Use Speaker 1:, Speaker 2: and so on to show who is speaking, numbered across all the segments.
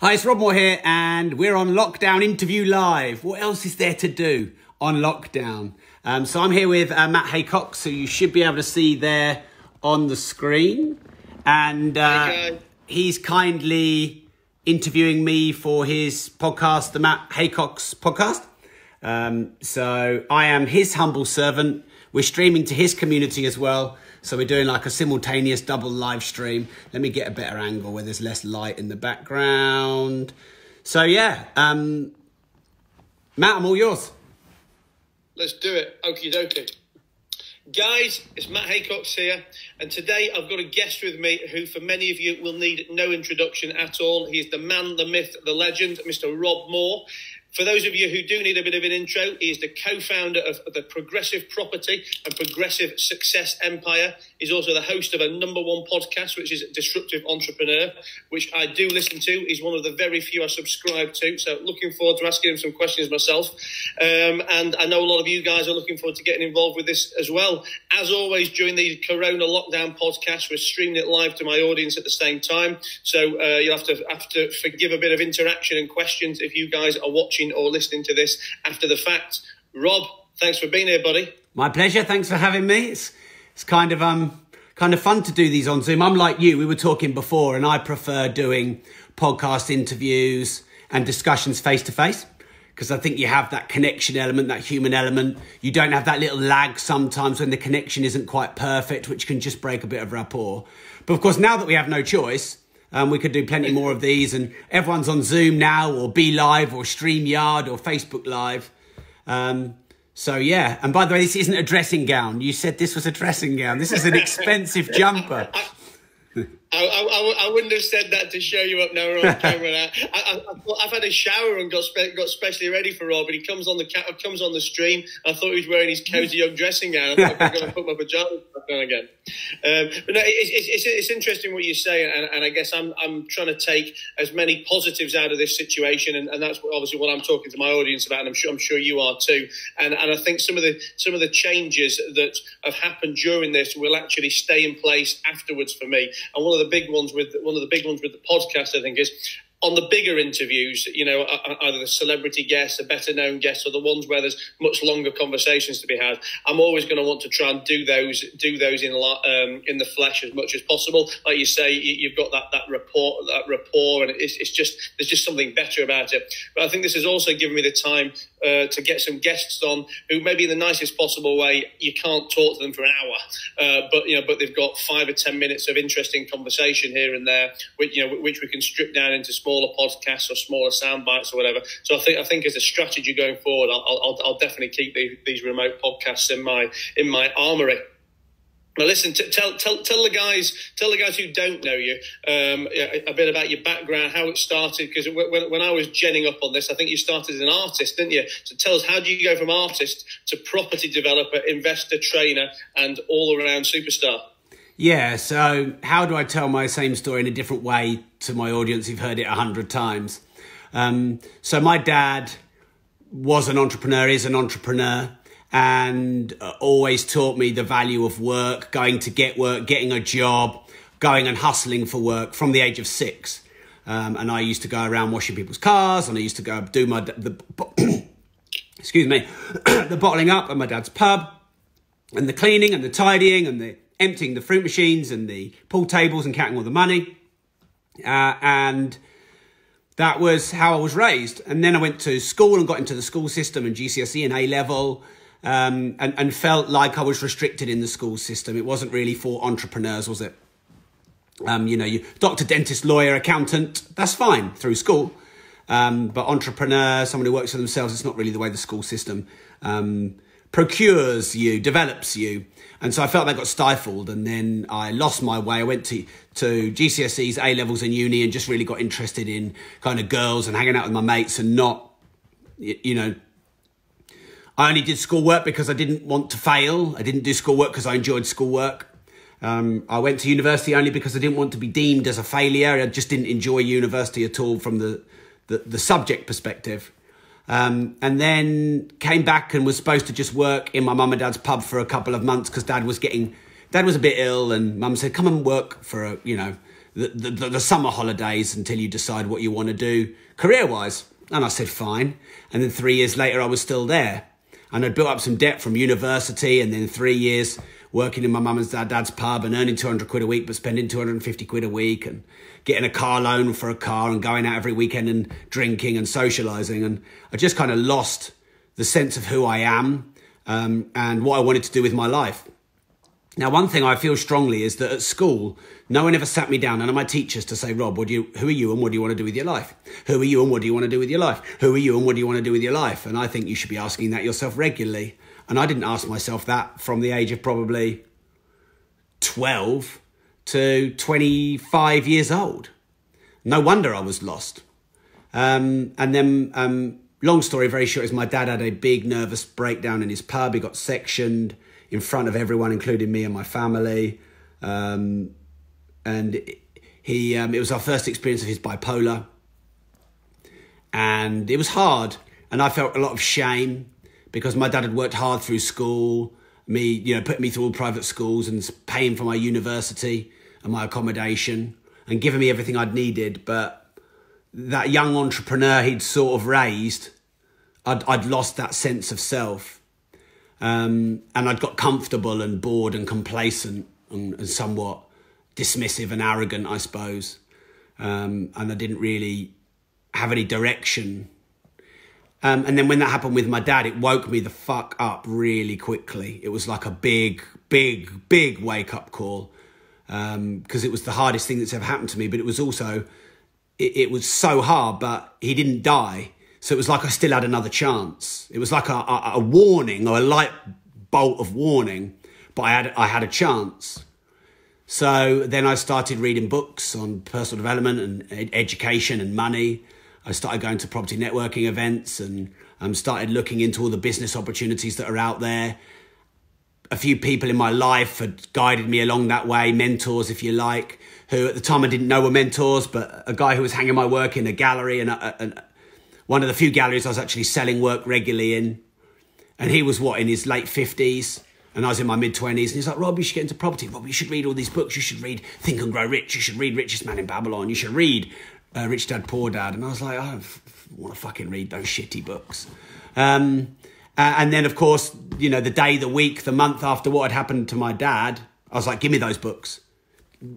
Speaker 1: Hi, it's Rob Moore here, and we're on Lockdown Interview Live. What else is there to do on lockdown? Um, so I'm here with uh, Matt Haycox, so you should be able to see there on the screen. And uh, he's kindly interviewing me for his podcast, the Matt Haycox's podcast. Um, so I am his humble servant. We're streaming to his community as well. So we're doing like a simultaneous double live stream. Let me get a better angle where there's less light in the background. So yeah, um, Matt, I'm all yours.
Speaker 2: Let's do it. Okie dokie. Guys, it's Matt Haycox here, and today I've got a guest with me who, for many of you, will need no introduction at all. He's the man, the myth, the legend, Mr. Rob Moore. For those of you who do need a bit of an intro, he is the co-founder of the Progressive Property and Progressive Success Empire. He's also the host of a number one podcast, which is Disruptive Entrepreneur, which I do listen to. He's one of the very few I subscribe to. So looking forward to asking him some questions myself. Um, and I know a lot of you guys are looking forward to getting involved with this as well. As always, during the Corona lockdown podcast, we're streaming it live to my audience at the same time. So uh, you'll have to have to forgive a bit of interaction and questions if you guys are watching watching or listening to this after the fact. Rob, thanks for being here, buddy.
Speaker 1: My pleasure. Thanks for having me. It's it's kind of um kind of fun to do these on Zoom. I'm like you. We were talking before, and I prefer doing podcast interviews and discussions face to face because I think you have that connection element, that human element. You don't have that little lag sometimes when the connection isn't quite perfect, which can just break a bit of rapport. But of course, now that we have no choice, um, we could do plenty more of these, and everyone's on Zoom now, or BeLive, or StreamYard, or Facebook Live. Um, so yeah, and by the way, this isn't a dressing gown. You said this was a dressing gown. This is an expensive jumper.
Speaker 2: I, I, I, wouldn't have said that to show you up now on camera. Now. I, have had a shower and got spe- got specially ready for Rob, but he comes on the comes on the stream. I thought he was wearing his cozy young dressing gown. I am going to put my pajamas back on again. Um, but no, it's, it's, it's, interesting what you say, and, and, I guess I'm I'm trying to take as many positives out of this situation, and, and that's obviously what I'm talking to my audience about, and I'm sure I'm sure you are too. And and I think some of the some of the changes that have happened during this will actually stay in place afterwards for me. And one of the big ones with one of the big ones with the podcast, I think, is on the bigger interviews, you know, either the celebrity guests, the better known guests, or the ones where there's much longer conversations to be had, I'm always going to want to try and do those, do those in um, in the flesh as much as possible. Like you say, you've got that that rapport, that rapport, and it's, it's just there's just something better about it. But I think this has also given me the time uh, to get some guests on who maybe in the nicest possible way you can't talk to them for an hour, uh, but you know, but they've got five or ten minutes of interesting conversation here and there, which you know, which we can strip down into smaller podcasts or smaller sound bites or whatever. So I think I think as a strategy going forward, I'll, I'll, I'll definitely keep these, these remote podcasts in my in my armory. Now, listen. T- tell tell tell the guys tell the guys who don't know you um, a, bit about your background, how it started. Because when, when I was genning up on this, I think you started as an artist, didn't you? So tell us how do you go from artist to property developer, investor, trainer, and all around superstar?
Speaker 1: Yeah. So how do I tell my same story in a different way to my audience who've heard it a hundred times? Um, so my dad was an entrepreneur, is an entrepreneur and uh, always taught me the value of work, going to get work, getting a job, going and hustling for work from the age of six. Um, and I used to go around washing people's cars, and I used to go do my the excuse me the bottling up at my dad's pub, and the cleaning and the tidying and the emptying the fruit machines and the pool tables and counting all the money, uh, and that was how I was raised. And then I went to school and got into the school system and GCSE and A level um, and, and felt like I was restricted in the school system. It wasn't really for entrepreneurs, was it? Um, you know, you doctor, dentist, lawyer, accountant, that's fine through school. Um, but entrepreneur, someone who works for themselves, it's not really the way the school system um, procures you, develops you. And so I felt that got stifled. And then I lost my way. I went to, to GCSEs, A levels, and uni, and just really got interested in kind of girls and hanging out with my mates and not, you know, I only did schoolwork because I didn't want to fail. I didn't do schoolwork because I enjoyed schoolwork. Um, I went to university only because I didn't want to be deemed as a failure. I just didn't enjoy university at all from the, the, the subject perspective. Um, and then came back and was supposed to just work in my mum and dad's pub for a couple of months because dad was getting, dad was a bit ill and mum said, come and work for a, you know, the, the, the summer holidays until you decide what you want to do career wise. And I said, fine. And then three years later, I was still there. And I'd built up some debt from university and then three years working in my mum and dad's pub and earning 200 quid a week, but spending 250 quid a week and getting a car loan for a car and going out every weekend and drinking and socializing. And I just kind of lost the sense of who I am um, and what I wanted to do with my life. Now, one thing I feel strongly is that at school, no one ever sat me down, none of my teachers, to say, Rob, what do you, who are you and what do you want to do with your life? Who are you and what do you want to do with your life? Who are you and what do you want to do with your life? And I think you should be asking that yourself regularly. And I didn't ask myself that from the age of probably 12 to 25 years old. No wonder I was lost. Um, and then, um, long story very short, is my dad had a big nervous breakdown in his pub. He got sectioned in front of everyone, including me and my family. Um, and he, um, it was our first experience of his bipolar, and it was hard. And I felt a lot of shame because my dad had worked hard through school, me, you know, putting me through all private schools and paying for my university and my accommodation and giving me everything I'd needed. But that young entrepreneur he'd sort of raised, I'd, I'd lost that sense of self um, and I'd got comfortable and bored and complacent and, and somewhat dismissive and arrogant, I suppose. Um, and I didn't really have any direction. Um, and then when that happened with my dad, it woke me the fuck up really quickly. It was like a big, big, big wake up call because um, it was the hardest thing that's ever happened to me. But it was also, it, it was so hard, but he didn't die. So it was like I still had another chance. It was like a, a, a warning or a light bolt of warning, but I had I had a chance. So then I started reading books on personal development and ed- education and money. I started going to property networking events and um, started looking into all the business opportunities that are out there. A few people in my life had guided me along that way, mentors, if you like, who at the time I didn't know were mentors, but a guy who was hanging my work in a gallery and a, a, one of the few galleries I was actually selling work regularly in. And he was what, in his late 50s? And I was in my mid 20s. And he's like, Rob, you should get into property. Rob, you should read all these books. You should read Think and Grow Rich. You should read Richest Man in Babylon. You should read uh, Rich Dad Poor Dad. And I was like, I don't want to fucking read those shitty books. Um, uh, and then, of course, you know, the day, the week, the month after what had happened to my dad, I was like, give me those books.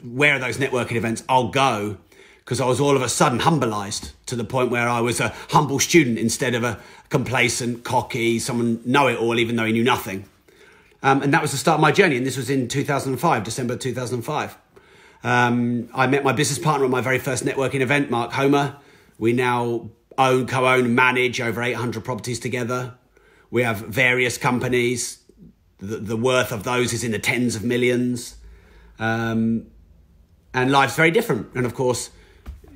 Speaker 1: Where are those networking events? I'll go because I was all of a sudden humbleized to the point where I was a humble student instead of a complacent, cocky, someone know it all, even though he knew nothing. Um, and that was the start of my journey. And this was in 2005, December 2005. Um, I met my business partner at my very first networking event, Mark Homer. We now own, co own, manage over 800 properties together. We have various companies. The, the worth of those is in the tens of millions. Um, and life's very different. And of course,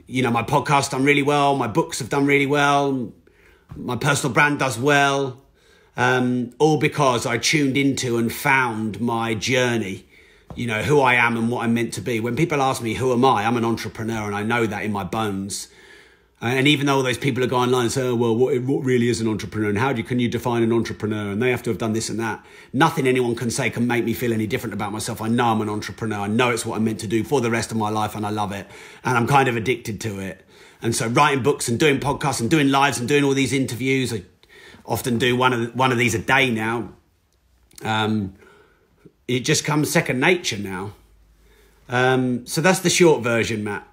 Speaker 1: you know, my podcast done really well, my books have done really well, my personal brand does well, um, all because I tuned into and found my journey, you know, who I am and what I'm meant to be. When people ask me, who am I? I'm an entrepreneur and I know that in my bones. And even though all those people are going online and say, oh, well, what, what really is an entrepreneur and how do you, can you define an entrepreneur? And they have to have done this and that. Nothing anyone can say can make me feel any different about myself. I know I'm an entrepreneur. I know it's what I'm meant to do for the rest of my life and I love it. And I'm kind of addicted to it. And so writing books and doing podcasts and doing lives and doing all these interviews, I often do one of, one of these a day now. Um, it just comes second nature now. Um, so that's the short version, Matt.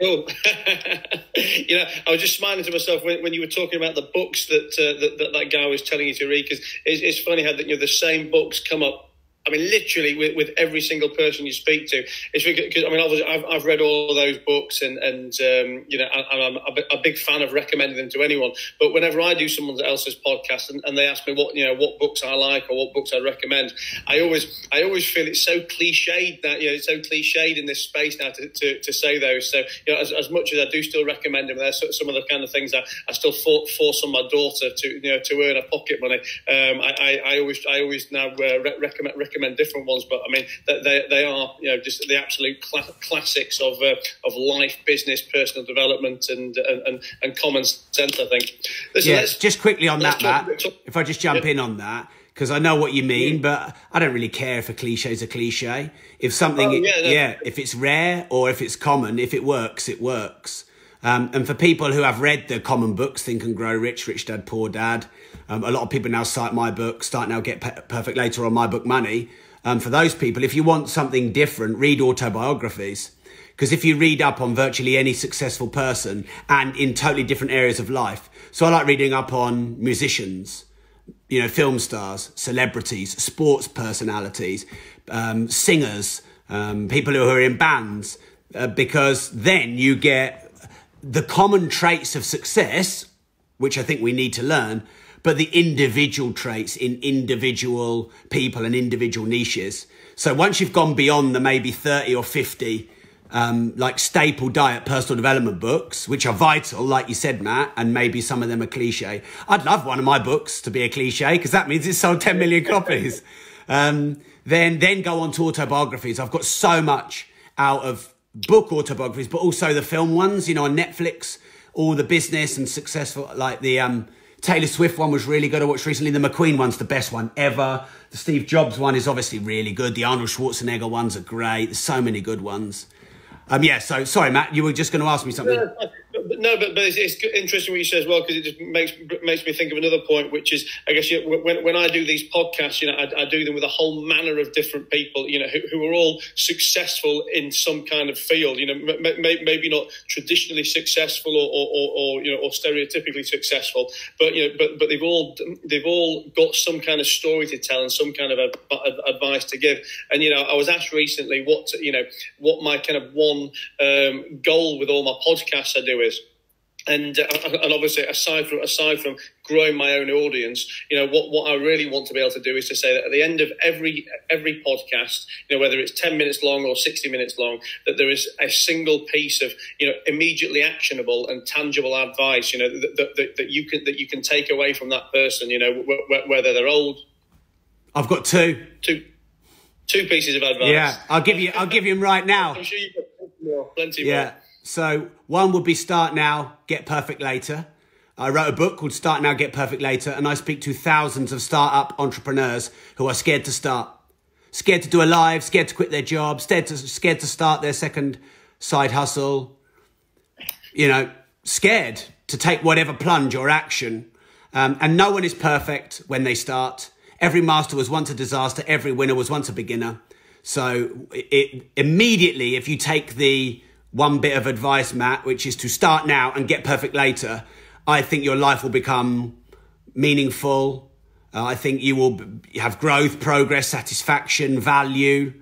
Speaker 2: Cool. you know, I was just smiling to myself when, when you were talking about the books that, uh, that, that that guy was telling you to read because it's, it's funny how that you know the same books come up I mean, literally with, with every single person you speak to. It's because I mean, obviously, I've, I've read all those books, and and um, you know, I, am a big fan of recommending them to anyone. But whenever I do someone else's podcast and, and they ask me what you know what books I like or what books I recommend, I always I always feel it's so cliched that you know it's so cliched in this space now to, to, to say those. So you know, as, as much as I do still recommend them, there's some of the kind of things that I still force on my daughter to you know to earn a pocket money. Um, I, I, I, always I always now uh, recommend recommend different ones, but I mean they, they are you know just the absolute cl- classics of uh, of life, business, personal development, and and, and common sense. I think.
Speaker 1: Listen, yeah, just quickly on that, Matt. If I just jump in on that, because I know what you mean, but I don't really care if a cliche is a cliche. If something,
Speaker 2: Oh, yeah,
Speaker 1: yeah, if it's rare or if it's common, if it works, it works. Um, and for people who have read the common books, Think and Grow Rich, Rich Dad, Poor Dad, um, a lot of people now cite my book, Start Now, Get Pe- Perfect Later on My Book Money. Um, for those people, if you want something different, read autobiographies. Because if you read up on virtually any successful person and in totally different areas of life, so I like reading up on musicians, you know, film stars, celebrities, sports personalities, um, singers, um, people who are in bands, uh, because then you get the common traits of success, which I think we need to learn, but the individual traits in individual people and individual niches. So once you've gone beyond the maybe 30 or 50 um, like staple diet personal development books, which are vital, like you said, Matt, and maybe some of them are cliche. I'd love one of my books to be a cliche because that means it's sold 10 million copies. Um, then, then go on to autobiographies. I've got so much out of book autobiographies, but also the film ones, you know, on Netflix, all the business and successful, like the, um, Taylor Swift one was really good. I watched recently. The McQueen one's the best one ever. The Steve Jobs one is obviously really good. The Arnold Schwarzenegger ones are great. There's so many good ones. Um, yeah, so sorry, Matt, you were just going to ask me something.
Speaker 2: No, but, but it's, it's interesting what you say as well because it just makes makes me think of another point, which is I guess you when when I do these podcasts, you know, I, I do them with a whole manner of different people, you know, who, who are all successful in some kind of field. You know, maybe not traditionally successful or, or, or, you know or stereotypically successful, but you know, but but they've all they've all got some kind of story to tell and some kind of ad- advice to give. And you know, I was asked recently what you know what my kind of one um, goal with all my podcasts I do is and uh, and obviously aside from aside from growing my own audience you know what what I really want to be able to do is to say that at the end of every every podcast you know whether it's 10 minutes long or 60 minutes long that there is a single piece of you know immediately actionable and tangible advice you know that, that, that, you can that you can take away from that person you know wh- wh- whether they're old
Speaker 1: I've got two.
Speaker 2: two two pieces of advice
Speaker 1: Yeah, I'll give you. I'll give you them right now.
Speaker 2: I'm sure you've got plenty more plenty
Speaker 1: Yeah.
Speaker 2: more
Speaker 1: So one would be Start Now, Get Perfect Later. I wrote a book called Start Now, Get Perfect Later, and I speak to thousands of startup entrepreneurs who are scared to start, scared to do a live, scared to quit their job, scared to scared to start their second side hustle. You know, scared to take whatever plunge or action. Um, and no one is perfect when they start. Every master was once a disaster. Every winner was once a beginner. So it, immediately, if you take the one bit of advice, Matt, which is to start now and get perfect later, I think your life will become meaningful. Uh, I think you will have growth, progress, satisfaction, value.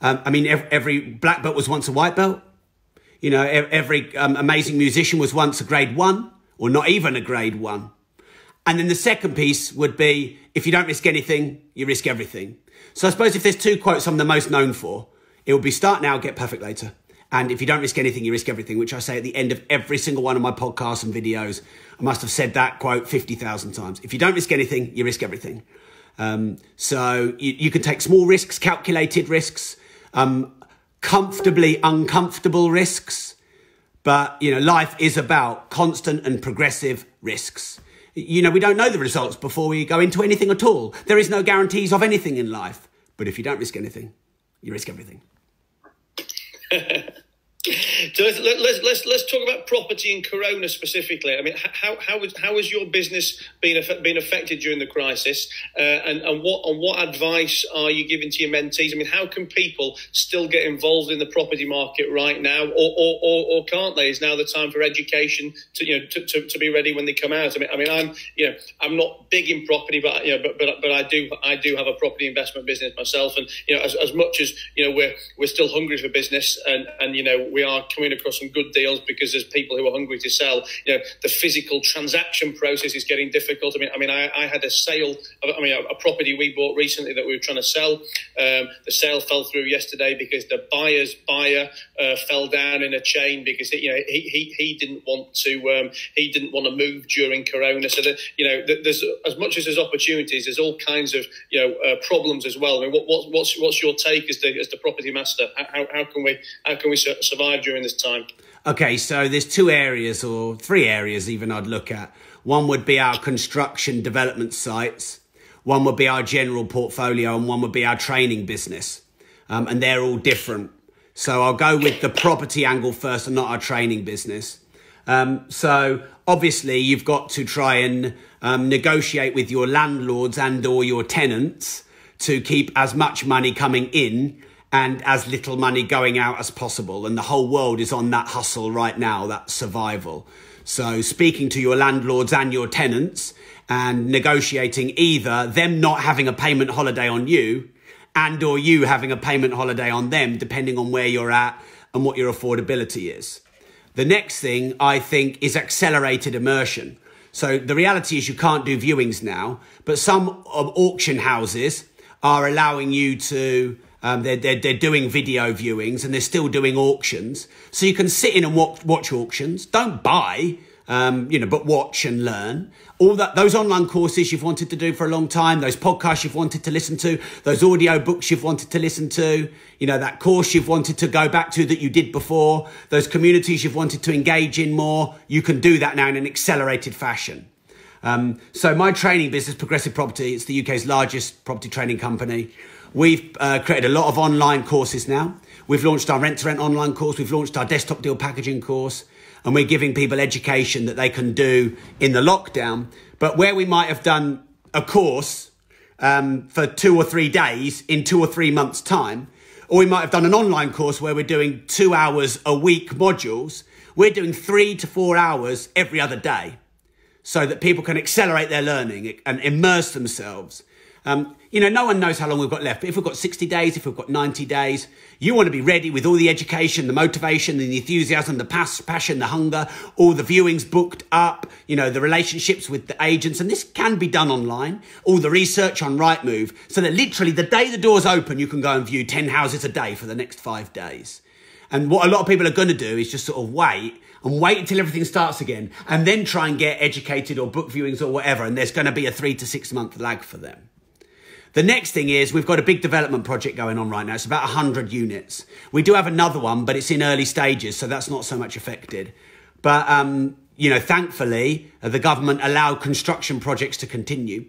Speaker 1: Um, I mean, every, every black belt was once a white belt. You know, every um, amazing musician was once a grade one, or not even a grade one. And then the second piece would be if you don't risk anything, you risk everything. So I suppose if there's two quotes I'm the most known for, it would be start now, get perfect later. And if you don't risk anything, you risk everything, which I say at the end of every single one of my podcasts and videos. I must have said that quote 50,000 times. If you don't risk anything, you risk everything. Um, so you, you can take small risks, calculated risks, um, comfortably uncomfortable risks. But, you know, life is about constant and progressive risks. You know, we don't know the results before we go into anything at all. There is no guarantees of anything in life. But if you don't risk anything, you risk everything.
Speaker 2: So let's, let- let's let's let's talk about property in Corona specifically. I mean, how how was how has your business been been affected during the crisis, uh, and and what and what advice are you giving to your mentees? I mean, how can people still get involved in the property market right now, or or, or, or can't they? Is now the time for education to you know to, to, to be ready when they come out? I mean, I mean, I'm you know I'm not big in property, but you know, but but, but I do I do have a property investment business myself, and you know, as, as much as you know we're we're still hungry for business, and and you know we are coming across some good deals because there's people who are hungry to sell. You know, the physical transaction process is getting difficult. I mean, I mean, I, I had a sale. Of, I mean, a, a property we bought recently that we were trying to sell. Um, the sale fell through yesterday because the buyer's buyer uh, fell down in a chain because you know he he, he didn't want to um, he didn't want to move during Corona. So that you know, th- there's as much as there's opportunities, there's all kinds of you know uh, problems as well. I mean, what, what, what's what's your take as the as the property master? How, how can we how can we su- during this time?
Speaker 1: Okay, so there's two areas or three areas even I'd look at. One would be our construction development sites. one would be our general portfolio, and one would be our training business. Um, and they're all different. So I'll go with the property angle first and not our training business. Um, so obviously you've got to try and um, negotiate with your landlords and or your tenants to keep as much money coming in and as little money going out as possible. And the whole world is on that hustle right now, that survival. So speaking to your landlords and your tenants and negotiating either them not having a payment holiday on you and or you having a payment holiday on them, depending on where you're at and what your affordability is. The next thing I think is accelerated immersion. So the reality is you can't do viewings now, but some um, auction houses are allowing you to um, they're, they're, they're doing video viewings and they're still doing auctions. So you can sit in and watch, watch auctions. Don't buy, um, you know, but watch and learn. All that, those online courses you've wanted to do for a long time, those podcasts you've wanted to listen to, those audio books you've wanted to listen to, you know, that course you've wanted to go back to that you did before, those communities you've wanted to engage in more, you can do that now in an accelerated fashion. Um, so my training business, Progressive Property, it's the UK's largest property training company. We've uh, created a lot of online courses now. We've launched our rent to rent online course. We've launched our desktop deal packaging course. And we're giving people education that they can do in the lockdown. But where we might have done a course um, for two or three days in two or three months' time, or we might have done an online course where we're doing two hours a week modules, we're doing three to four hours every other day so that people can accelerate their learning and immerse themselves. Um, you know, no one knows how long we've got left, but if we've got 60 days, if we've got 90 days, you want to be ready with all the education, the motivation, the enthusiasm, the passion, the hunger, all the viewings booked up, you know, the relationships with the agents. And this can be done online, all the research on Rightmove, so that literally the day the doors open, you can go and view 10 houses a day for the next five days. And what a lot of people are going to do is just sort of wait and wait until everything starts again and then try and get educated or book viewings or whatever. And there's going to be a three to six month lag for them. The next thing is we've got a big development project going on right now. It's about 100 units. We do have another one, but it's in early stages, so that's not so much affected. But, um, you know, thankfully, uh, the government allowed construction projects to continue.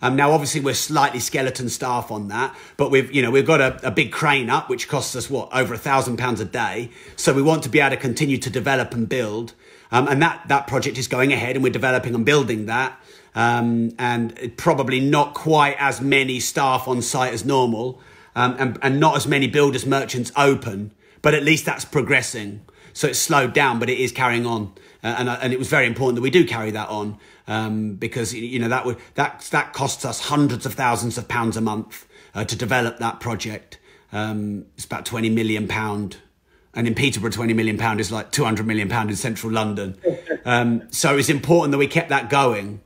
Speaker 1: Um, now, obviously, we're slightly skeleton staff on that, but we've, you know, we've got a, a big crane up, which costs us what over a thousand pounds a day. So we want to be able to continue to develop and build, um, and that that project is going ahead, and we're developing and building that. Um, and probably not quite as many staff on site as normal, um, and, and not as many builders merchants open. But at least that's progressing. So it's slowed down, but it is carrying on, uh, and and it was very important that we do carry that on um, because you know that would that that costs us hundreds of thousands of pounds a month uh, to develop that project. Um, it's about twenty million pound, and in Peterborough, twenty million pound is like two hundred million pound in central London. Um, so it's important that we kept that going.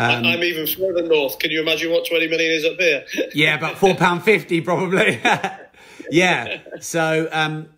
Speaker 2: Um, I'm even further north. Can you imagine what 20 million is up here?
Speaker 1: yeah, about four pound fifty probably. yeah. So, um,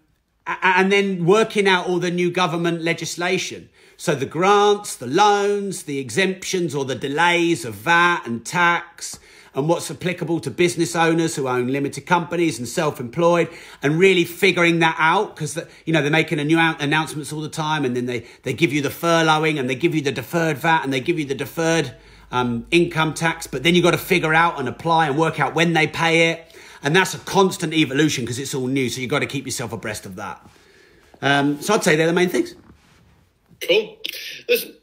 Speaker 1: and then working out all the new government legislation. So the grants, the loans, the exemptions or the delays of VAT and tax, and what's applicable to business owners who own limited companies and self-employed and really figuring that out because you know they're making a new announcements all the time and then they they give you the furloughing and they give you the deferred VAT and they give you the deferred um, income tax but then you've got to figure out and apply and work out when they pay it. And that's a constant evolution because it's all new so you've got to keep yourself abreast of that. Um, so I'd say they're the main things.
Speaker 2: Cool. Listen,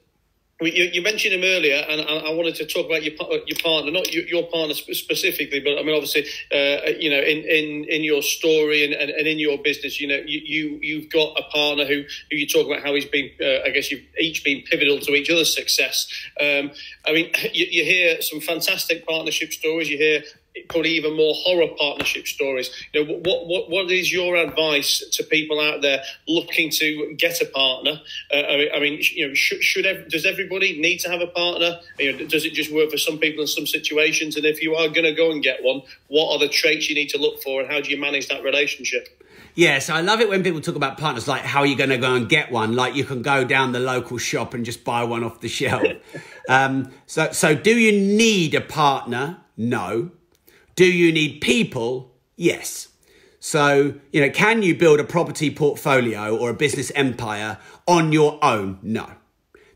Speaker 2: you, you, mentioned him earlier, and I, wanted to talk about your your partner, not your, your partner specifically, but I mean, obviously, uh, you know, in, in, in your story and, and, and, in your business, you know, you, you you've got a partner who who you talk about how he's been, uh, I guess you've each been pivotal to each other's success. Um, I mean, you, you hear some fantastic partnership stories. You hear probably even more horror partnership stories. You know, what what what is your advice to people out there looking to get a partner? Uh, I, mean, I, mean, you know, should, should does everybody need to have a partner? You know, does it just work for some people in some situations? And if you are going to go and get one, what are the traits you need to look for, and how do you manage that relationship?
Speaker 1: Yes, I love it when people talk about partners like how are you're going to go and get one. Like you can go down the local shop and just buy one off the shelf. um, so, so do you need a partner? No. Do you need people? Yes. So, you know, can you build a property portfolio or a business empire on your own? No.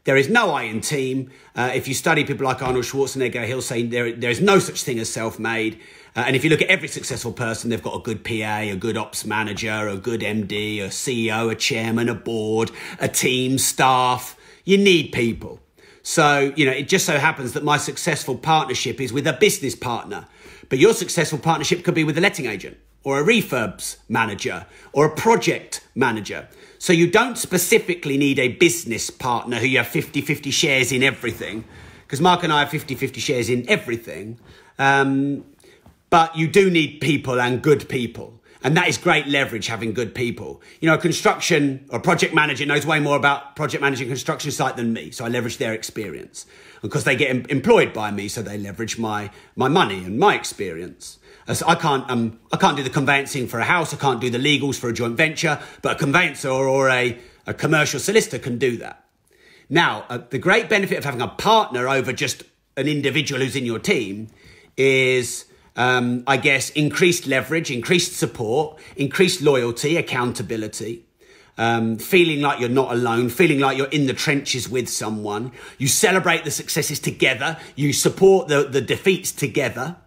Speaker 1: There is no I in team. Uh, if you study people like Arnold Schwarzenegger, he'll say there, there is no such thing as self made. Uh, and if you look at every successful person, they've got a good PA, a good ops manager, a good MD, a CEO, a chairman, a board, a team, staff. You need people. So, you know, it just so happens that my successful partnership is with a business partner. But your successful partnership could be with a letting agent or a refurbs manager or a project manager. So you don't specifically need a business partner who you have 50 50 shares in everything, because Mark and I have 50 50 shares in everything. Um, but you do need people and good people. And that is great leverage having good people. You know, a construction or project manager knows way more about project managing construction site than me. So I leverage their experience. Because they get em- employed by me, so they leverage my, my money and my experience. I can't, um, I can't do the conveyancing for a house. I can't do the legals for a joint venture, but a conveyancer or a, a commercial solicitor can do that. Now, uh, the great benefit of having a partner over just an individual who's in your team is um, I guess, increased leverage, increased support, increased loyalty, accountability. Um, feeling like you're not alone, feeling like you're in the trenches with someone. You celebrate the successes together. You support the, the defeats together.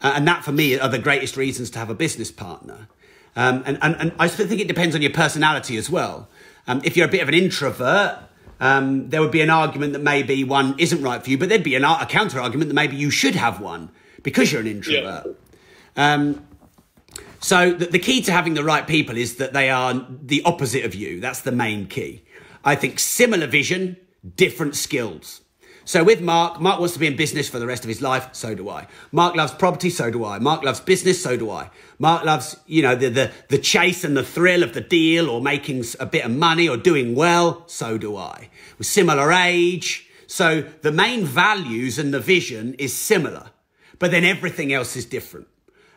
Speaker 1: Uh, and that, for me, are the greatest reasons to have a business partner. Um, and, and, and I think it depends on your personality as well. Um, if you're a bit of an introvert, um, there would be an argument that maybe one isn't right for you, but there'd be an, a counter argument that maybe you should have one because you're an introvert. Yeah. Um, so the, the key to having the right people is that they are the opposite of you. That's the main key. I think similar vision, different skills. So with Mark, Mark wants to be in business for the rest of his life. So do I. Mark loves property. So do I. Mark loves business. So do I. Mark loves, you know, the, the, the chase and the thrill of the deal or making a bit of money or doing well. So do I. We're similar age. So the main values and the vision is similar. But then everything else is different.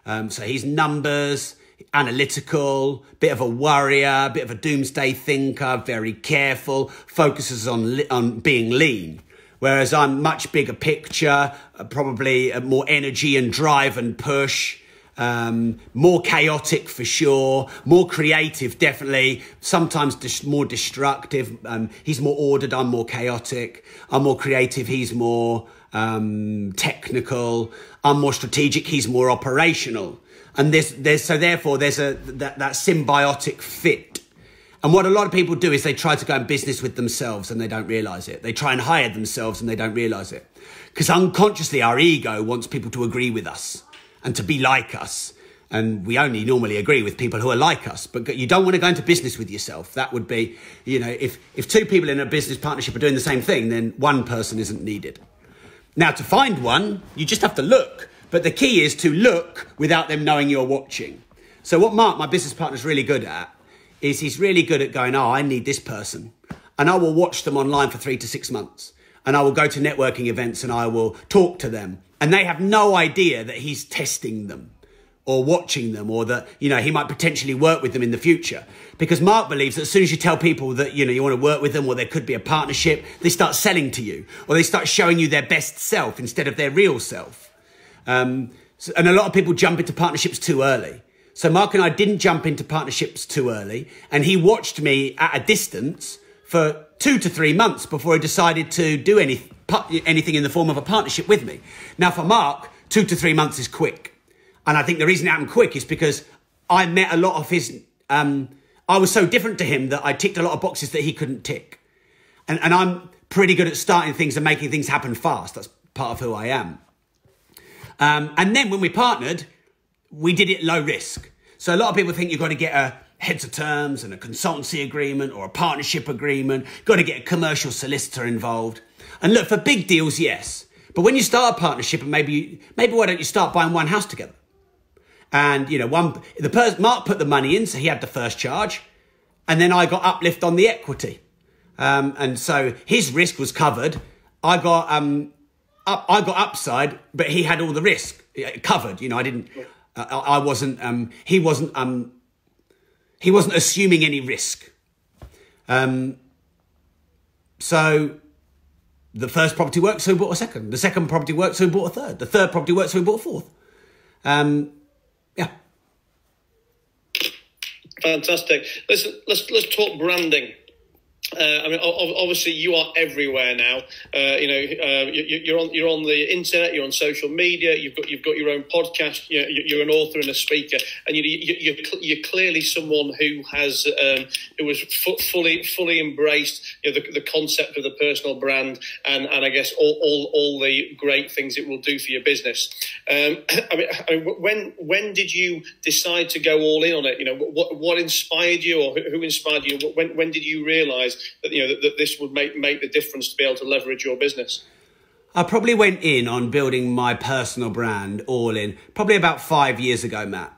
Speaker 1: Um, so he's numbers, analytical, bit of a worrier, bit of a doomsday thinker, very careful, focuses on on being lean. Whereas I'm much bigger picture, uh, probably uh, more energy and drive and push. Um, more chaotic for sure, more creative, definitely. Sometimes dis- more destructive. Um, he's more ordered. I'm more chaotic. I'm more creative. He's more um, technical. I'm more strategic. He's more operational. And there's, there's, so therefore there's a, that, that symbiotic fit. And what a lot of people do is they try to go in business with themselves and they don't realize it. They try and hire themselves and they don't realize it. Because unconsciously our ego wants people to agree with us and to be like us. And we only normally agree with people who are like us. But you don't want to go into business with yourself. That would be, you know, if, if two people in a business partnership are doing the same thing, then one person isn't needed. Now, to find one, you just have to look. But the key is to look without them knowing you're watching. So, what Mark, my business partner, is really good at is he's really good at going, Oh, I need this person. And I will watch them online for three to six months. And I will go to networking events and I will talk to them. And they have no idea that he's testing them or watching them or that, you know, he might potentially work with them in the future. Because Mark believes that as soon as you tell people that, you know, you want to work with them or there could be a partnership, they start selling to you or they start showing you their best self instead of their real self. Um, so, and a lot of people jump into partnerships too early. So Mark and I didn't jump into partnerships too early and he watched me at a distance for two to three months before he decided to do any, anything in the form of a partnership with me. Now for Mark, two to three months is quick. And I think the reason it happened quick is because I met a lot of his. Um, I was so different to him that I ticked a lot of boxes that he couldn't tick. And, and I'm pretty good at starting things and making things happen fast. That's part of who I am. Um, and then when we partnered, we did it low risk. So a lot of people think you've got to get a heads of terms and a consultancy agreement or a partnership agreement, got to get a commercial solicitor involved. And look, for big deals, yes. But when you start a partnership and maybe, maybe why don't you start buying one house together? And, you know, one, the person, Mark put the money in, so he had the first charge. And then I got uplift on the equity. Um, and so his risk was covered. I got, um, up, I got upside, but he had all the risk covered. You know, I didn't, uh, I wasn't, um, he wasn't, um, he wasn't assuming any risk. Um, so the first property worked, so he bought a second. The second property worked, so he bought a third. The third property worked, so he bought a fourth. Um, yeah.
Speaker 2: Fantastic. Listen, let's let's talk branding. Uh, I mean, obviously, you are everywhere now. Uh, you know, uh, you, are on you're on the internet, you're on social media. You've got you've got your own podcast. You're, you're an author and a speaker, and you, you, you're clearly someone who has um, who has fully fully embraced you know, the, the concept of the personal brand, and, and I guess all, all, all the great things it will do for your business. Um, I, mean, I mean, when when did you decide to go all in on it? You know, what what inspired you, or who inspired you? When when did you realise that you know that, this would make make the difference to be able to leverage your business?
Speaker 1: I probably went in on building my personal brand all in probably about five years ago, Matt.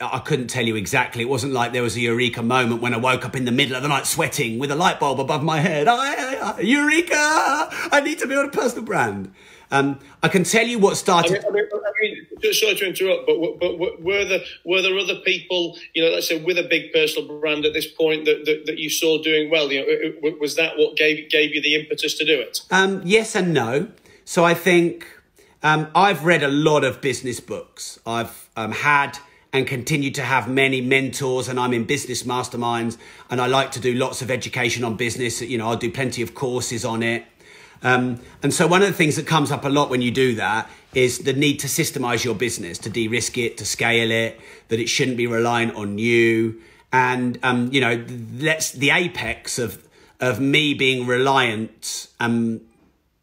Speaker 1: I couldn't tell you exactly. It wasn't like there was a eureka moment when I woke up in the middle of the night sweating with a light bulb above my head. I, I, I, eureka! I need to build a personal brand. Um, I can tell you what started.
Speaker 2: I mean, I mean, just sorry to interrupt, but but were there were there other people, you know, let's say with a big personal brand at this point that, that, that you saw doing well? You know, was that what gave gave you the impetus to do it?
Speaker 1: Um, yes and no. So I think um, I've read a lot of business books. I've um, had and continue to have many mentors and I'm in business masterminds and I like to do lots of education on business. You know, I'll do plenty of courses on it. Um, and so one of the things that comes up a lot when you do that is the need to systemize your business, to de-risk it, to scale it, that it shouldn't be reliant on you. And, um, you know, that's the apex of, of me being reliant and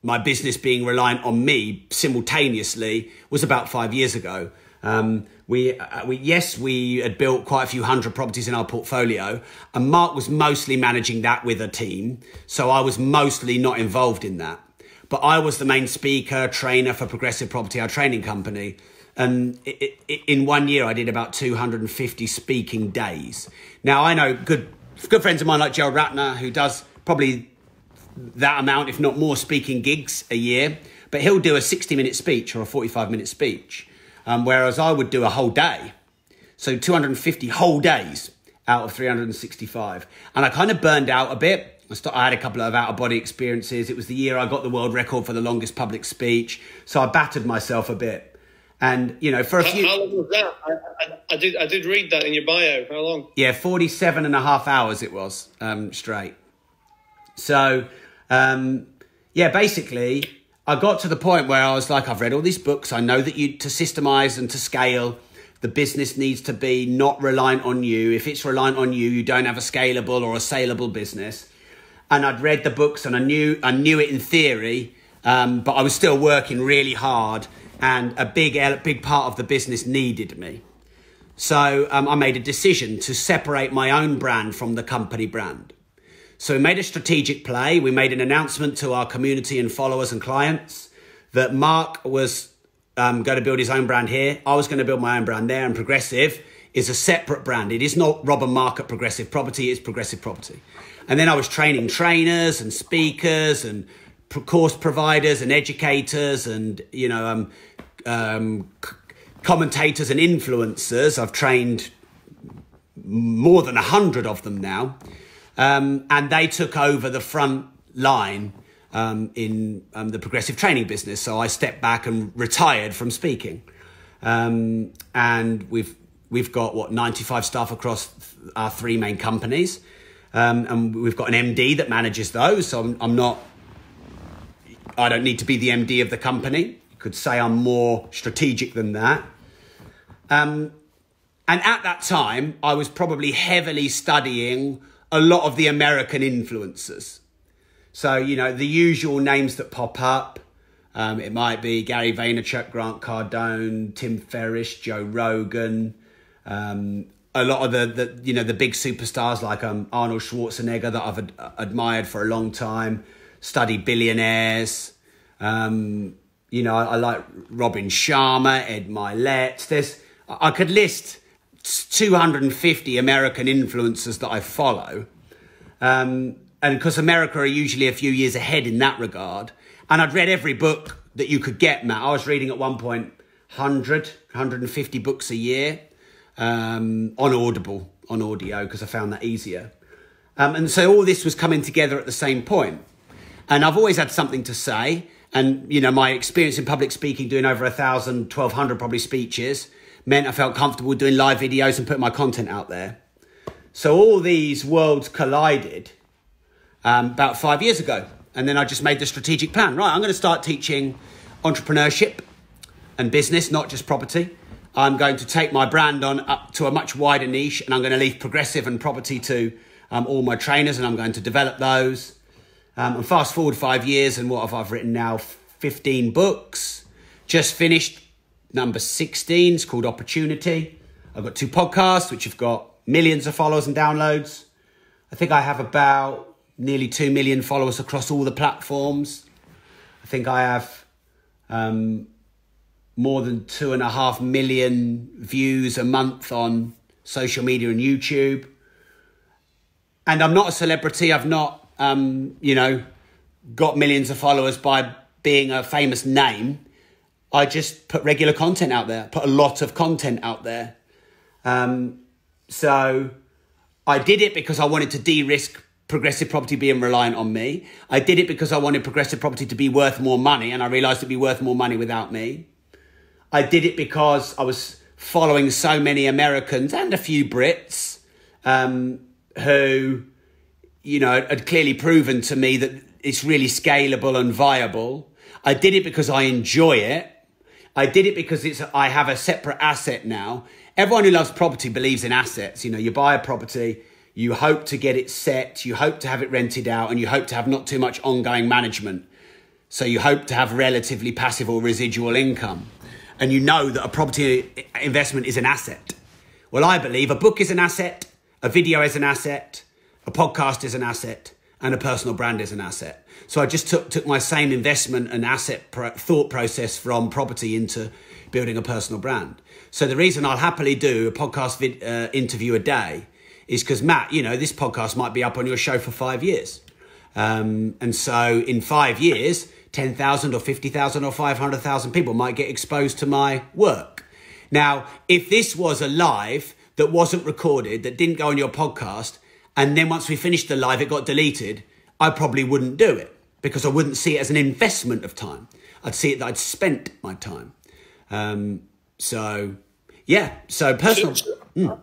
Speaker 1: my business being reliant on me simultaneously was about five years ago. Um, we, uh, we, yes, we had built quite a few hundred properties in our portfolio, and Mark was mostly managing that with a team. So I was mostly not involved in that. But I was the main speaker, trainer for Progressive Property, our training company. And it, it, in one year, I did about 250 speaking days. Now, I know good, good friends of mine like Gerald Ratner, who does probably that amount, if not more, speaking gigs a year. But he'll do a 60 minute speech or a 45 minute speech um, whereas I would do a whole day. So 250 whole days out of 365. And I kind of burned out a bit. I had a couple of out of body experiences. It was the year I got the world record for the longest public speech. So I battered myself a bit. And, you know, for a few.
Speaker 2: How long was that? I, I, I, did, I did read that in your bio. How long?
Speaker 1: Yeah, 47 and a half hours it was um, straight. So, um, yeah, basically, I got to the point where I was like, I've read all these books. I know that you to systemize and to scale, the business needs to be not reliant on you. If it's reliant on you, you don't have a scalable or a saleable business. And I'd read the books and I knew I knew it in theory, um, but I was still working really hard, and a big big part of the business needed me. So um, I made a decision to separate my own brand from the company brand. So we made a strategic play. We made an announcement to our community and followers and clients that Mark was um, going to build his own brand here. I was going to build my own brand there. And Progressive is a separate brand. It is not Rob and Mark at Progressive Property. It's Progressive Property. And then I was training trainers and speakers and course providers and educators and, you know, um, um, commentators and influencers. I've trained more than a hundred of them now. Um, and they took over the front line um, in um, the progressive training business. So I stepped back and retired from speaking. Um, and we've we've got what 95 staff across our three main companies, um, and we've got an MD that manages those. So I'm, I'm not. I don't need to be the MD of the company. You could say I'm more strategic than that. Um, and at that time, I was probably heavily studying a lot of the American influencers. So, you know, the usual names that pop up. Um, it might be Gary Vaynerchuk, Grant Cardone, Tim Ferriss, Joe Rogan. Um, a lot of the, the, you know, the big superstars like um, Arnold Schwarzenegger that I've ad- admired for a long time. Study billionaires. Um, you know, I, I, like Robin Sharma, Ed Mylett. There's, I could list 250 American influencers that I follow. Um, and because America are usually a few years ahead in that regard. And I'd read every book that you could get, Matt. I was reading at one point 100, 150 books a year um, on Audible, on audio, because I found that easier. Um, and so all this was coming together at the same point. And I've always had something to say. And, you know, my experience in public speaking, doing over a thousand, 1200 probably speeches, meant I felt comfortable doing live videos and putting my content out there. So all these worlds collided. um, about five years ago. And then I just made the strategic plan. Right, I'm going to start teaching entrepreneurship and business, not just property. I'm going to take my brand on up to a much wider niche, and I'm going to leave progressive and property to um, all my trainers, and I'm going to develop those. Um, and fast forward five years, and what have I written now? 15 books. Just finished number 16. is called Opportunity. I've got two podcasts, which have got millions of followers and downloads. I think I have about nearly 2 million followers across all the platforms. I think I have um, more than two and a half million views a month on social media and YouTube. And I'm not a celebrity. I've not, um, you know, got millions of followers by being a famous name. I just put regular content out there, put a lot of content out there. Um, so I did it because I wanted to de risk progressive property being reliant on me. I did it because I wanted progressive property to be worth more money, and I realized it'd be worth more money without me. I did it because I was following so many Americans and a few Brits um, who, you know, had clearly proven to me that it's really scalable and viable. I did it because I enjoy it. I did it because it's I have a separate asset now. Everyone who loves property believes in assets. You know, you buy a property, you hope to get it set, you hope to have it rented out, and you hope to have not too much ongoing management. So you hope to have relatively passive or residual income and you know that a property investment is an asset. Well, I believe a book is an asset, a video is an asset, a podcast is an asset, and a personal brand is an asset. So I just took, took my same investment and asset pro- thought process from property into building a personal brand. So the reason I'll happily do a podcast uh, interview a day is because Matt, you know, this podcast might be up on your show for five years. Um, and so in five years, 10,000 or 50,000 or 500,000 people might get exposed to my work. Now, if this was a live that wasn't recorded, that didn't go on your podcast, and then once we finished the live, it got deleted, I probably wouldn't do it because I wouldn't see it as an investment of time. I'd see it that I'd spent my time. Um, so, yeah, so personal. Mm.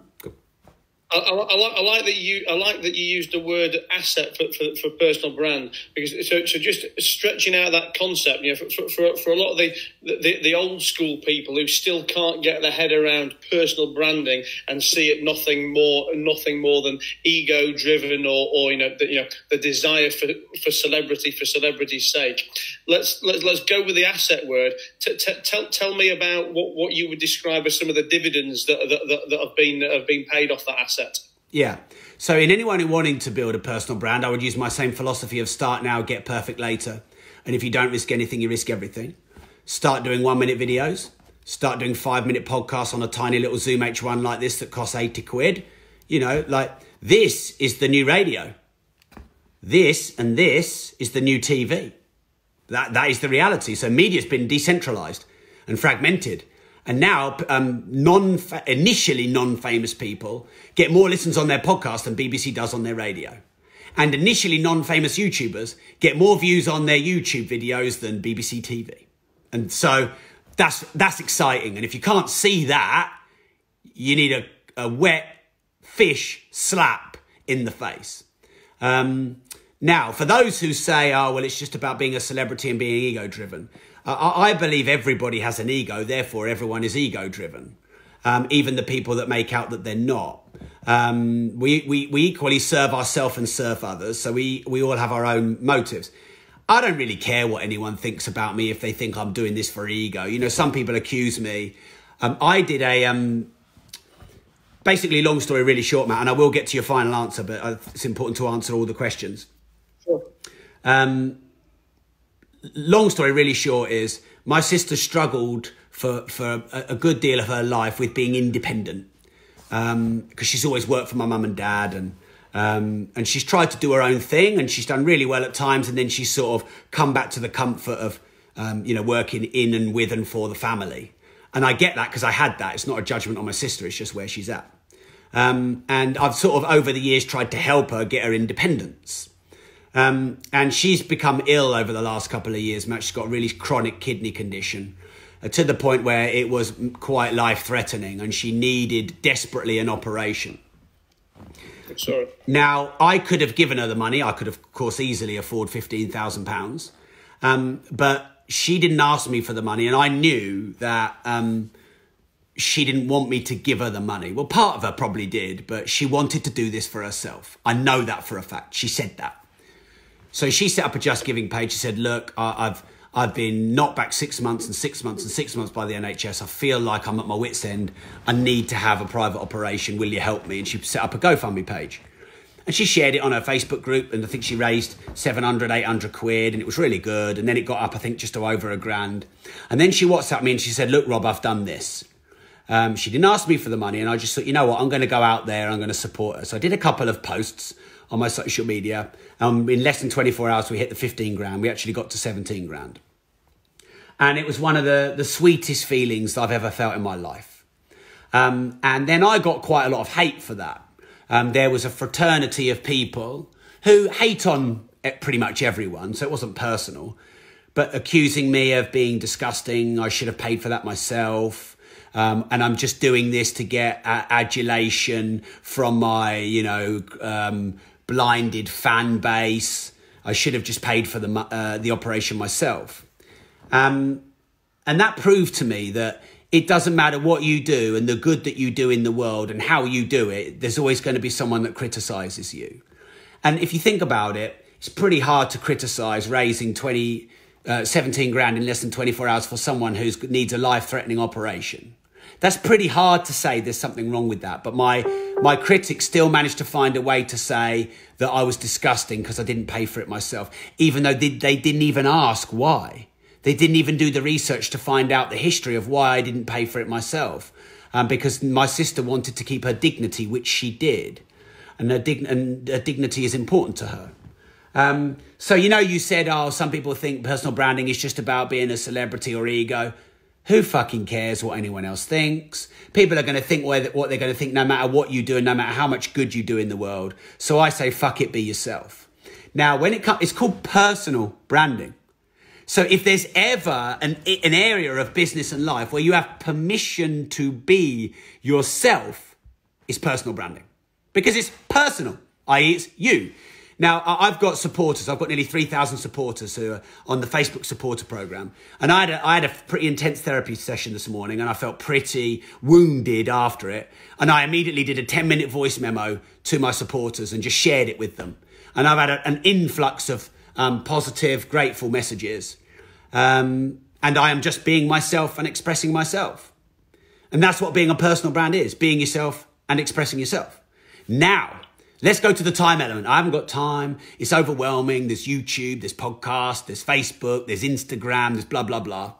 Speaker 2: I, I, like, I like that you I like that you used the word asset for, for, for personal brand because so, so just stretching out that concept you know for, for, for a lot of the, the the old school people who still can't get their head around personal branding and see it nothing more nothing more than ego driven or, or you know the, you know the desire for, for celebrity for celebrity's sake. Let's let's, let's go with the asset word. T- t- tell tell me about what, what you would describe as some of the dividends that, that, that, that have been have been paid off that asset
Speaker 1: yeah. So, in anyone who wanting to build a personal brand, I would use my same philosophy of start now, get perfect later. And if you don't risk anything, you risk everything. Start doing one minute videos. Start doing five minute podcasts on a tiny little Zoom H1 like this that costs 80 quid. You know, like this is the new radio. This and this is the new TV. That, that is the reality. So, media's been decentralized and fragmented. And now, um, non initially non-famous people get more listens on their podcast than BBC does on their radio. And initially non-famous YouTubers get more views on their YouTube videos than BBC TV. And so that's that's exciting. And if you can't see that, you need a, a wet fish slap in the face. Um, now, for those who say, "Oh, well, it's just about being a celebrity and being ego-driven," I, I believe everybody has an ego, therefore everyone is ego driven. Um, even the people that make out that they're not. Um, we, we, we equally serve ourselves and serve others, so we, we all have our own motives. I don't really care what anyone thinks about me if they think I'm doing this for ego. You know, some people accuse me. Um, I did a um, basically long story really short, Matt, and I will get to your final answer, but uh, it's important to answer all the questions. Sure. Um, long story really short is my sister struggled for, for a, a good deal of her life with being independent because um, she's always worked for my mum and dad and um, and she's tried to do her own thing and she's done really well at times and then she's sort of come back to the comfort of um, you know working in and with and for the family. And I get that because I had that. It's not a judgment on my sister it's just where she's at. Um, and I've sort of over the years tried to help her get her independence um, and she's become ill over the last couple of years. Matt, she's got a really chronic kidney condition uh, to the point where it was quite life threatening and she needed desperately an operation.
Speaker 2: Sorry.
Speaker 1: Now, I could have given her the money. I could, have, of course, easily afford £15,000. Um, but she didn't ask me for the money, and I knew that um, she didn't want me to give her the money. Well, part of her probably did, but she wanted to do this for herself. I know that for a fact. She said that. So she set up a Just Giving page. She said, "Look, I, I've I've been knocked back six months and six months and six months by the NHS. I feel like I'm at my wits' end. I need to have a private operation. Will you help me?" And she set up a GoFundMe page. And she shared it on her Facebook group, and I think she raised 700, 800 quid, and it was really good. And then it got up, I think, just to over a grand. And then she WhatsApped me and she said, Look, Rob, I've done this. Um, she didn't ask me for the money, and I just thought, you know what, I'm going to go out there, I'm going to support her. So I did a couple of posts on my social media. Um, in less than 24 hours, we hit the 15 grand. We actually got to 17 grand. And it was one of the, the sweetest feelings I've ever felt in my life. Um, and then I got quite a lot of hate for that. Um, there was a fraternity of people who hate on pretty much everyone, so it wasn't personal, but accusing me of being disgusting. I should have paid for that myself. Um, and I'm just doing this to get uh, adulation from my, you know, um, blinded fan base. I should have just paid for the uh, the operation myself. Um, and that proved to me that it doesn't matter what you do and the good that you do in the world and how you do it, there's always going to be someone that criticizes you. And if you think about it, it's pretty hard to criticize raising 20, uh, 17 grand in less than 24 hours for someone who needs a life threatening operation. That's pretty hard to say there's something wrong with that. But my, my critics still managed to find a way to say that I was disgusting because I didn't pay for it myself, even though they, they didn't even ask why. They didn't even do the research to find out the history of why I didn't pay for it myself. Um, because my sister wanted to keep her dignity, which she did. And her, dig- and her dignity is important to her. Um, so, you know, you said, oh, some people think personal branding is just about being a celebrity or ego. Who fucking cares what anyone else thinks? People are going to think what they're going to think no matter what you do and no matter how much good you do in the world. So I say, fuck it, be yourself. Now, when it comes, it's called personal branding. So if there's ever an, an area of business and life where you have permission to be yourself, it's personal branding because it's personal, i.e., it's you. Now, I've got supporters. I've got nearly 3,000 supporters who are on the Facebook supporter program. And I had, a, I had a pretty intense therapy session this morning and I felt pretty wounded after it. And I immediately did a 10 minute voice memo to my supporters and just shared it with them. And I've had a, an influx of um, positive, grateful messages. Um, and I am just being myself and expressing myself. And that's what being a personal brand is being yourself and expressing yourself. Now, let's go to the time element. I haven't got time. It's overwhelming. There's YouTube, there's podcast, there's Facebook, there's Instagram, there's blah, blah, blah.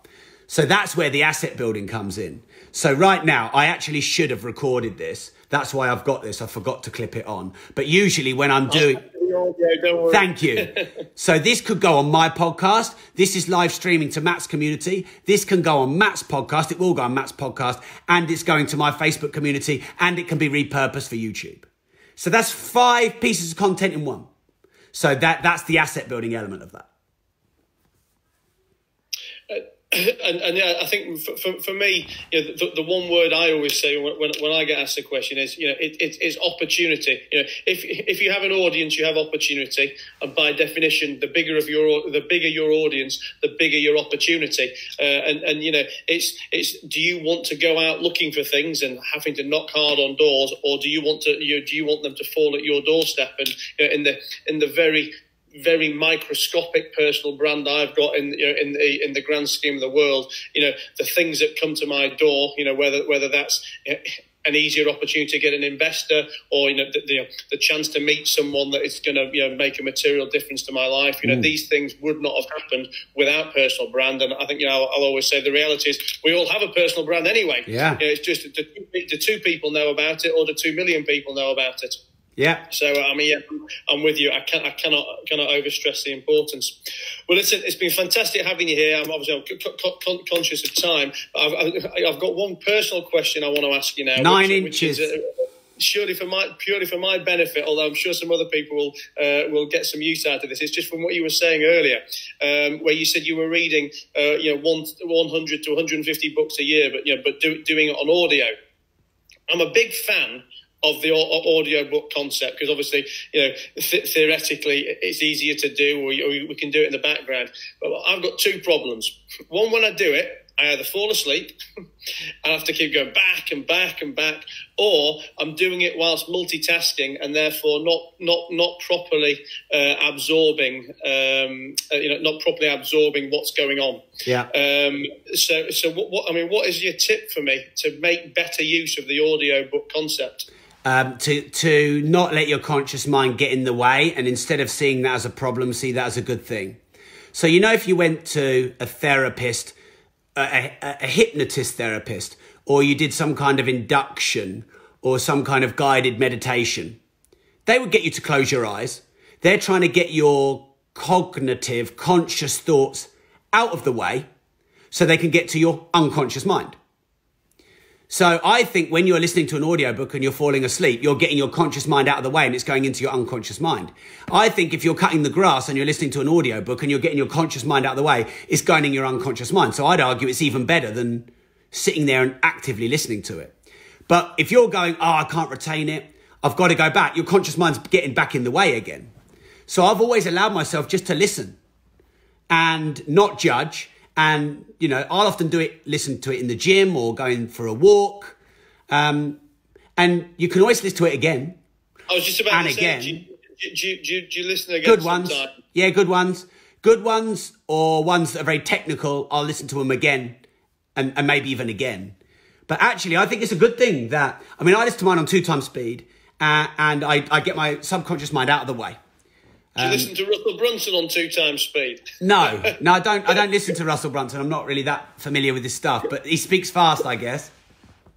Speaker 1: So that's where the asset building comes in. So right now, I actually should have recorded this. That's why I've got this. I forgot to clip it on. But usually when I'm doing
Speaker 2: audio,
Speaker 1: Thank you. so this could go on my podcast. This is live streaming to Matt's community. This can go on Matt's podcast. It will go on Matt's podcast and it's going to my Facebook community and it can be repurposed for YouTube. So that's five pieces of content in one. So that, that's the asset building element of that.
Speaker 2: And, and yeah, I think for, for, for me, you know, the, the, one word I always say when, when I get asked a question is, you know, it, it, it's opportunity. You know, if if you have an audience, you have opportunity, and by definition, the bigger of your the bigger your audience, the bigger your opportunity. Uh, and and you know, it's it's do you want to go out looking for things and having to knock hard on doors, or do you want to you know, do you want them to fall at your doorstep and you know, in the in the very very microscopic personal brand I've got in you know, in the in the grand scheme of the world. You know, the things that come to my door. You know, whether whether that's an easier opportunity to get an investor or you know the, the, the chance to meet someone that is going to you know make a material difference to my life you know mm. these things would not have happened without personal brand and i think you know i'll, I'll always say the reality is we all have a personal brand anyway
Speaker 1: yeah
Speaker 2: you know, it's just the, the two people know about it or the two million people know about it
Speaker 1: yeah.
Speaker 2: So I mean, yeah, I'm with you. I can I cannot cannot overstress the importance. Well, listen, it's been fantastic having you here. I'm obviously I'm conscious of time. I've, I've got one personal question I want to ask you now.
Speaker 1: Nine which, inches. Which is, uh,
Speaker 2: surely for my purely for my benefit, although I'm sure some other people will uh, will get some use out of this. It's just from what you were saying earlier, um, where you said you were reading, uh, you know, one 100 to 150 books a year, but you know, but do, doing it on audio. I'm a big fan of the audiobook concept because obviously you know th- theoretically it's easier to do or, or we can do it in the background but i've got two problems one when i do it I either fall asleep, I have to keep going back and back and back, or I'm doing it whilst multitasking and therefore not not not properly uh, absorbing, um, uh, you know, not properly absorbing what's going on.
Speaker 1: Yeah.
Speaker 2: Um, so so what, what I mean, what is your tip for me to make better use of the audio book concept?
Speaker 1: Um, to to not let your conscious mind get in the way, and instead of seeing that as a problem, see that as a good thing. So you know, if you went to a therapist a, a, a hypnotist therapist or you did some kind of induction or some kind of guided meditation, they would get you to close your eyes. They're trying to get your cognitive, conscious thoughts out of the way so they can get to your unconscious mind. So I think when you're listening to an audiobook and you're falling asleep, you're getting your conscious mind out of the way and it's going into your unconscious mind. I think if you're cutting the grass and you're listening to an audiobook and you're getting your conscious mind out of the way, it's going in your unconscious mind. So I'd argue it's even better than sitting there and actively listening to it. But if you're going, oh, I can't retain it, I've got to go back, your conscious mind's getting back in the way again. So I've always allowed myself just to listen and not judge and, you know, I'll often do it, listen to it in the gym or going for a walk. Um, and you can always listen to it again.
Speaker 2: I was just about and to again. say, do you, do, you, do, you, do you listen again?
Speaker 1: Good ones. Sometime? Yeah, good ones. Good ones or ones that are very technical, I'll listen to them again and, and maybe even again. But actually, I think it's a good thing that, I mean, I listen to mine on two times speed uh, and I, I get my subconscious mind out of the way.
Speaker 2: Do you um, listen to Russell Brunson on two times speed?
Speaker 1: No, no, I don't. I don't listen to Russell Brunson. I'm not really that familiar with his stuff, but he speaks fast, I guess.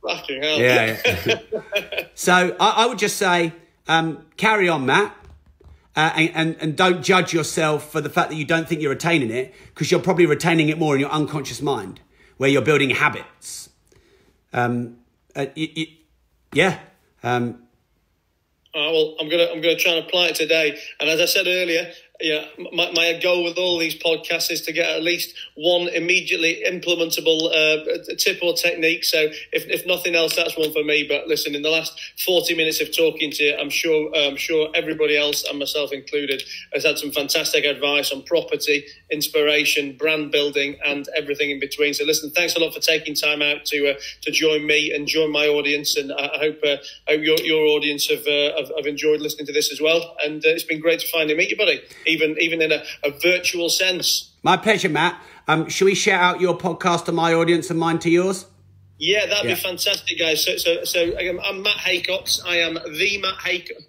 Speaker 2: Fucking hell!
Speaker 1: Yeah. yeah. so I, I, would just say, um, carry on, Matt, uh, and, and and don't judge yourself for the fact that you don't think you're retaining it, because you're probably retaining it more in your unconscious mind, where you're building habits. Um, uh, yeah. Um,
Speaker 2: well, I'm gonna I'm gonna try and apply it today. And as I said earlier, yeah, my, my goal with all these podcasts is to get at least one immediately implementable uh, tip or technique. So, if, if nothing else, that's one for me. But listen, in the last 40 minutes of talking to you, I'm sure I'm sure everybody else, and myself included, has had some fantastic advice on property, inspiration, brand building, and everything in between. So, listen, thanks a lot for taking time out to uh, to join me and join my audience. And I, hope uh, hope your, your audience have, uh, have, have enjoyed listening to this as well. And uh, it's been great to finally meet you, buddy even even in a, a virtual sense.
Speaker 1: My pleasure, Matt. Um, should we shout out your podcast to my audience and mine to yours?
Speaker 2: Yeah, that'd yeah. be fantastic, guys. So, so, so I'm Matt Haycox. I am the Matt Haycox.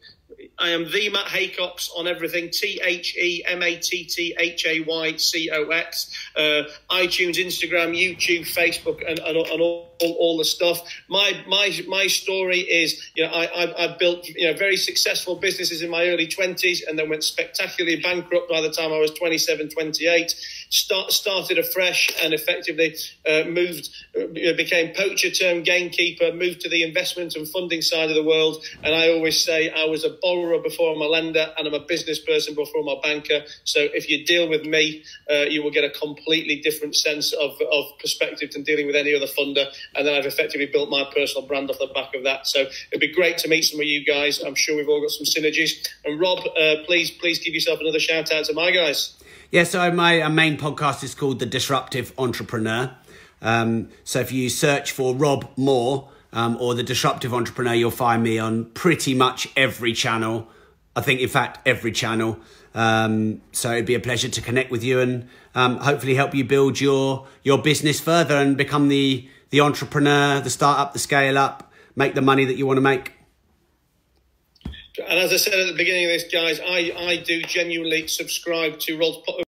Speaker 2: I am the Matt Haycox on everything. T H E M A T T H A Y C O X. Uh, iTunes, Instagram, YouTube, Facebook, and, and, and all, all, all, the stuff. My my my story is, you know, I, I, built you know very successful businesses in my early twenties, and then went spectacularly bankrupt by the time I was 27, 28 start, started afresh and effectively uh, moved, uh, became poacher term gamekeeper, moved to the investment and funding side of the world. And I always say I was a borrower before I'm a lender and I'm a business person before I'm a banker. So if you deal with me, uh, you will get a completely different sense of, of perspective than dealing with any other funder. And then I've effectively built my personal brand off the back of that. So it'd be great to meet some of you guys. I'm sure we've all got some synergies. And Rob, uh, please, please give yourself another shout out to my guys.
Speaker 1: Yeah, so my uh, main podcast is called The Disruptive Entrepreneur. Um, so if you search for Rob Moore um, or The Disruptive Entrepreneur, you'll find me on pretty much every channel. I think, in fact, every channel. Um, so it'd be a pleasure to connect with you and um, hopefully help you build your your business further and become the the entrepreneur, the startup, the scale up, make the money that you want to make.
Speaker 2: And as I said at the beginning of this, guys, I, I do genuinely subscribe to Rod's